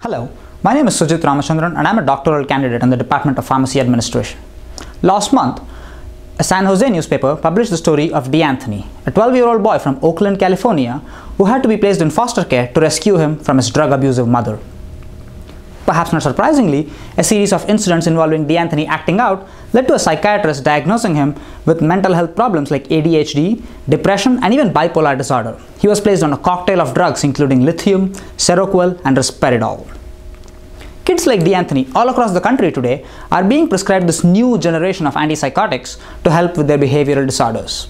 Hello, my name is Sujith Ramachandran and I'm a doctoral candidate in the Department of Pharmacy Administration. Last month, a San Jose newspaper published the story of DeAnthony, a 12-year-old boy from Oakland, California, who had to be placed in foster care to rescue him from his drug-abusive mother. Perhaps not surprisingly, a series of incidents involving DeAnthony acting out led to a psychiatrist diagnosing him with mental health problems like ADHD, depression, and even bipolar disorder. He was placed on a cocktail of drugs including lithium, Seroquel, and Risperdal. Kids like DeAnthony all across the country today are being prescribed this new generation of antipsychotics to help with their behavioral disorders.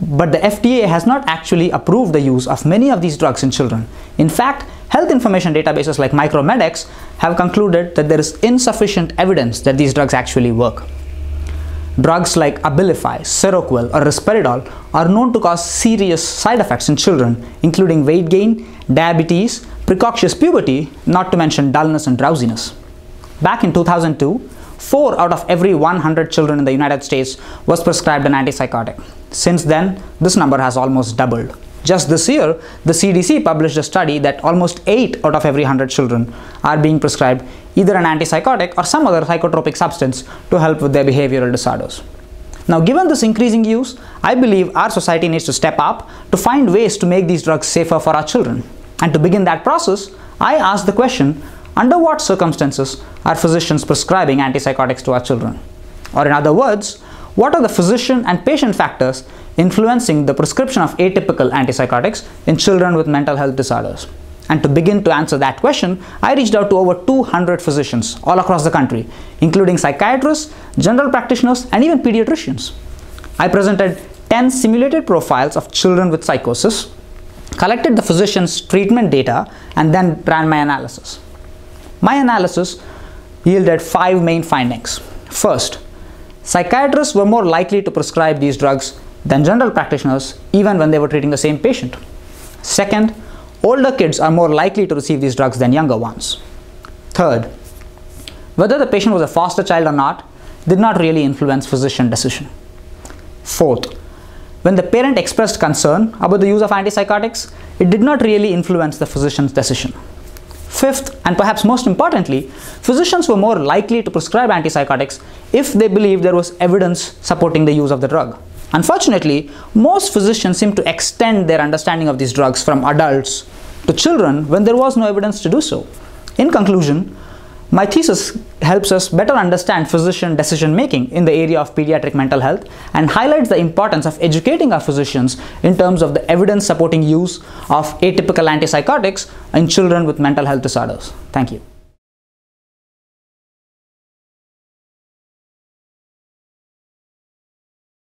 But the FDA has not actually approved the use of many of these drugs in children. In fact, health information databases like Micromedex have concluded that there is insufficient evidence that these drugs actually work. Drugs like Abilify, Seroquel, or Risperdal are known to cause serious side effects in children, including weight gain, diabetes, precocious puberty, not to mention dullness and drowsiness. Back in 2002, 4 out of every 100 children in the United States was prescribed an antipsychotic. Since then, this number has almost doubled. Just this year, the CDC published a study that almost 8 out of every 100 children are being prescribed either an antipsychotic or some other psychotropic substance to help with their behavioral disorders. Now, given this increasing use, I believe our society needs to step up to find ways to make these drugs safer for our children. And to begin that process, I ask the question under what circumstances are physicians prescribing antipsychotics to our children? Or, in other words, what are the physician and patient factors influencing the prescription of atypical antipsychotics in children with mental health disorders? And to begin to answer that question, I reached out to over 200 physicians all across the country, including psychiatrists, general practitioners, and even pediatricians. I presented 10 simulated profiles of children with psychosis, collected the physician's treatment data, and then ran my analysis. My analysis yielded five main findings. First, psychiatrists were more likely to prescribe these drugs than general practitioners even when they were treating the same patient. Second, older kids are more likely to receive these drugs than younger ones. Third, whether the patient was a foster child or not did not really influence physician decision. Fourth, when the parent expressed concern about the use of antipsychotics, it did not really influence the physician's decision. Fifth, and perhaps most importantly, physicians were more likely to prescribe antipsychotics if they believed there was evidence supporting the use of the drug. Unfortunately, most physicians seem to extend their understanding of these drugs from adults to children when there was no evidence to do so. In conclusion, my thesis helps us better understand physician decision making in the area of pediatric mental health and highlights the importance of educating our physicians in terms of the evidence supporting use of atypical antipsychotics in children with mental health disorders. Thank you.